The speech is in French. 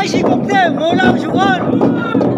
magique complet, a Joual